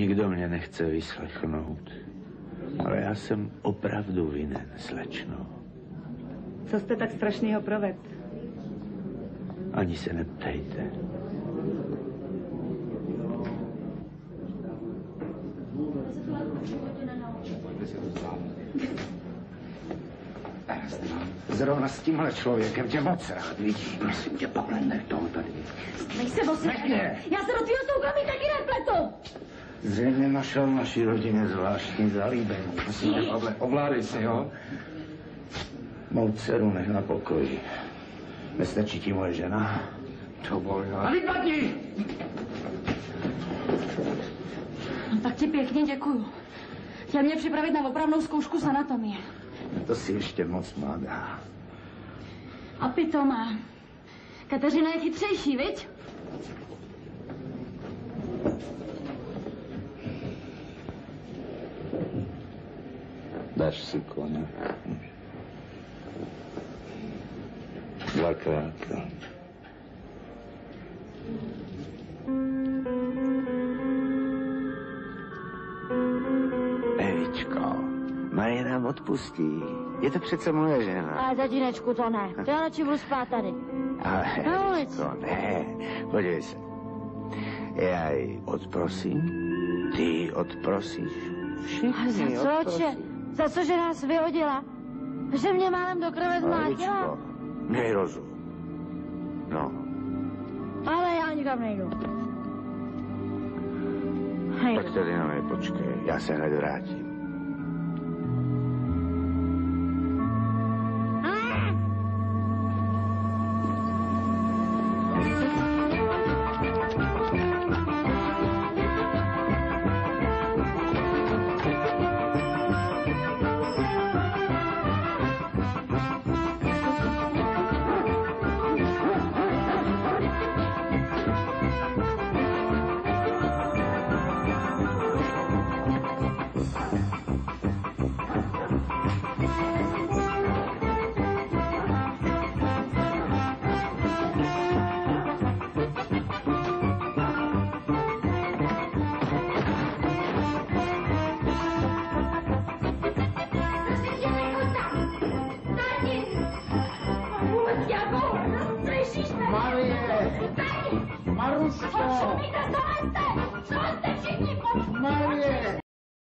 Nikdo mě nechce vyslechnout. Ale já jsem opravdu vinen, slečno. Co jste tak strašného proved? Ani se neptejte. Zrovna s tímhle člověkem tě moc rád vidím. Prosím tě, Pavle, nech toho tady. Stej se sebe. Já se Zřejmě našel v naší rodině zvláštní zalíbení. Prosím tě, Pavle, ovládej se, jo? Mou dceru nech na pokoji. Nestačí ti moje žena? To bol, A vypadni! No, tak ti pěkně děkuju. Chtěl mě připravit na opravnou zkoušku z anatomie. To si ještě moc mladá. A pitomá. Kateřina je chytřejší, viď? Dáš si koně. Dvakrát. Evičko, Marie nám odpustí. Je to přece moje žena. Ale tatínečku, to ne. To já radši budu spát tady. Ale Na ulici. Evičko, ne. Podívej se. Já ji odprosím, ty ji odprosíš. A Všichni za co, odprosí. oče? Za co, že nás vyhodila? Že mě málem do krve zmlátila? Měj rozum. No, Ale já nikam nejdu. Nejdu. tak tady na mě počkej, já se hned vrátím. Maruszko! Proszę mi tę toaletę! Toaletę się nie Marię!